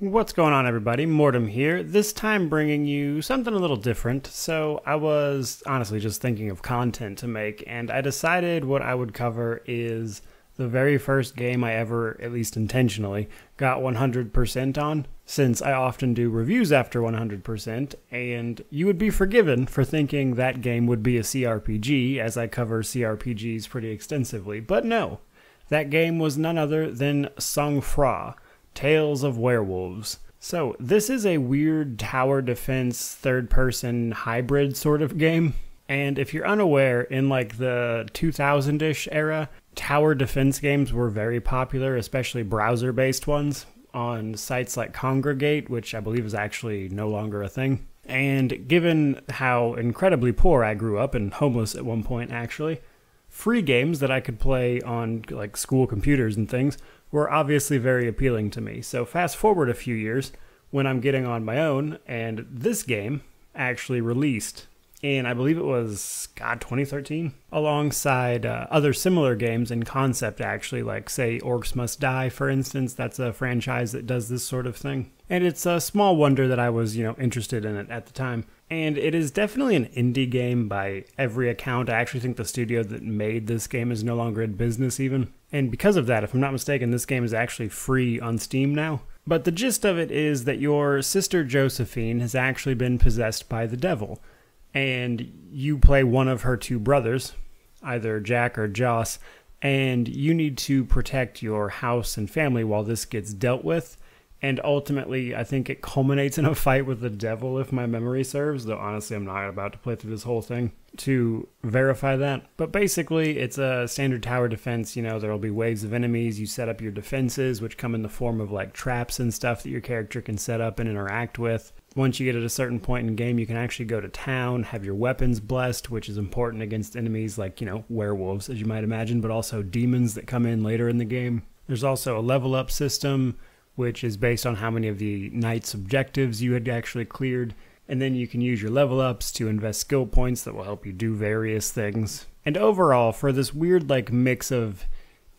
What's going on, everybody? Mortym here, this time bringing you something a little different. So, I was honestly just thinking of content to make, and I decided what I would cover is the very first game I ever, at least intentionally, got 100% on, since I often do reviews after 100%, and you would be forgiven for thinking that game would be a CRPG, as I cover CRPGs pretty extensively. But no, that game was none other than Sang Froid Tales of Werewolves. So, this is a weird tower defense third person hybrid sort of game. And if you're unaware, in like the 2000 ish era, tower defense games were very popular, especially browser based ones on sites like Kongregate, which I believe is actually no longer a thing. And given how incredibly poor I grew up and homeless at one point, actually, free games that I could play on like school computers and things were obviously very appealing to me. So fast forward a few years when I'm getting on my own, and this game actually released in, I believe it was, God, 2013, alongside uh, other similar games in concept, actually, like, say, Orcs Must Die, for instance. That's a franchise that does this sort of thing. And it's a small wonder that I was, you know, interested in it at the time. And it is definitely an indie game by every account. I actually think the studio that made this game is no longer in business, even. And because of that, if I'm not mistaken, this game is actually free on Steam now. But the gist of it is that your sister Josephine has actually been possessed by the devil. And you play one of her two brothers, either Jack or Joss, and you need to protect your house and family while this gets dealt with and ultimately i think it culminates in a fight with the devil if my memory serves though honestly i'm not about to play through this whole thing to verify that. But basically it's a standard tower defense you know there'll be waves of enemies you set up your defenses which come in the form of like traps and stuff that your character can set up and interact with. Once you get at a certain point in game you can actually go to town have your weapons blessed which is important against enemies like you know werewolves as you might imagine but also demons that come in later in the game. There's also a level up system which is based on how many of the night's objectives you had actually cleared. And then you can use your level ups to invest skill points that will help you do various things. And overall, for this weird, like, mix of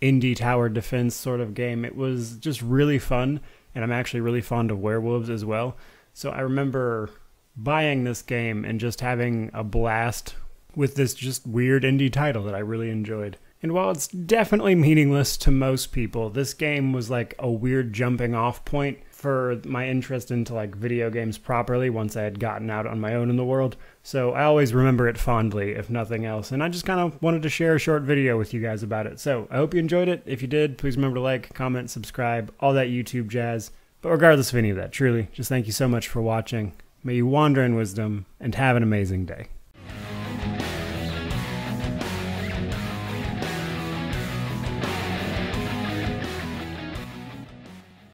indie tower defense sort of game, it was just really fun. And I'm actually really fond of werewolves as well. So I remember buying this game and just having a blast with this just weird indie title that I really enjoyed. And while it's definitely meaningless to most people, this game was like a weird jumping off point for my interest into like video games properly once I had gotten out on my own in the world. So I always remember it fondly, if nothing else. And I just kind of wanted to share a short video with you guys about it. So I hope you enjoyed it. If you did, please remember to like, comment, subscribe, all that YouTube jazz. But regardless of any of that, truly, just thank you so much for watching. May you wander in wisdom and have an amazing day.